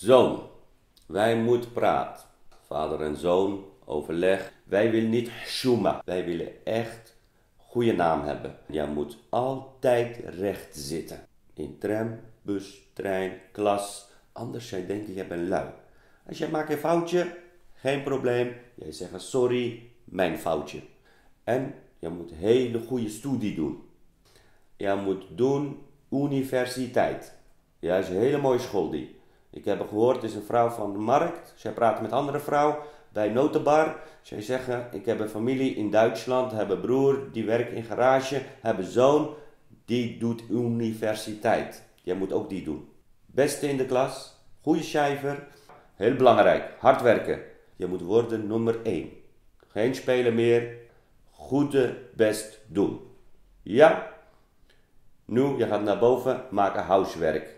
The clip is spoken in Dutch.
Zoon, wij moeten praten. Vader en zoon, overleg. Wij willen niet shuma. Wij willen echt goede naam hebben. Jij moet altijd recht zitten. In tram, bus, trein, klas. Anders jij denken, je bent lui. Als jij maakt een foutje, geen probleem. Jij zegt sorry, mijn foutje. En je moet hele goede studie doen. Je moet doen universiteit. Ja, is een hele mooie school die. Ik heb gehoord, het is een vrouw van de markt. Zij praat met andere vrouw bij Notenbar. Zij zeggen, ik heb een familie in Duitsland, heb een broer, die werkt in garage, heb een zoon, die doet universiteit. Jij moet ook die doen. Beste in de klas, goede cijfer, heel belangrijk, hard werken. Je moet worden nummer 1. Geen spelen meer, goede best doen. Ja? Nu, je gaat naar boven, maken huiswerk.